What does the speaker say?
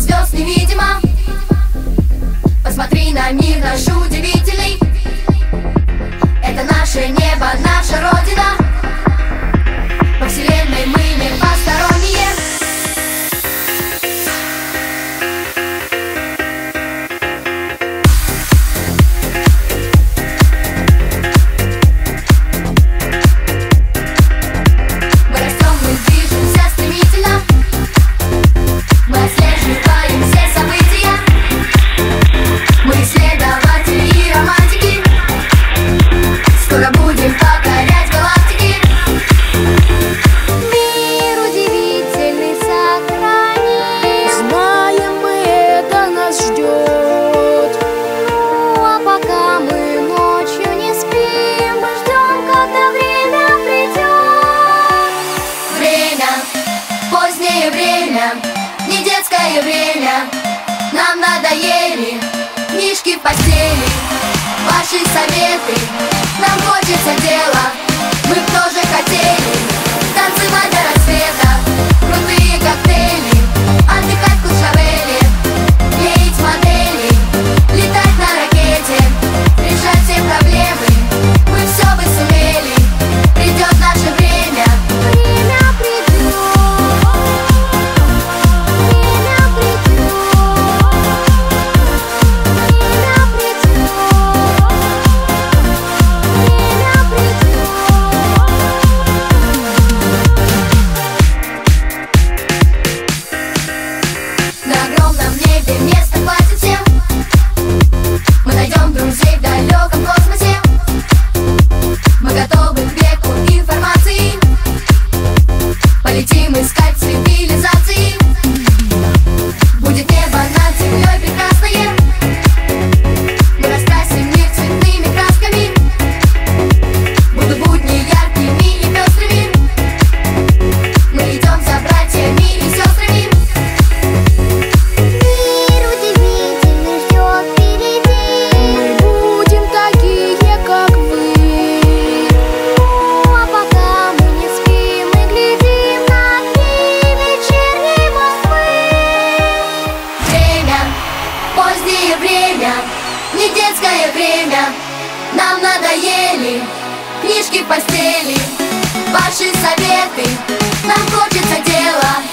звезд невидимо. Посмотри на мир наш удивительный. не детское время. Нам надоели книжки в постели Ваши советы. время. Нам надоели книжки постели. Ваши советы Нам хочется дела.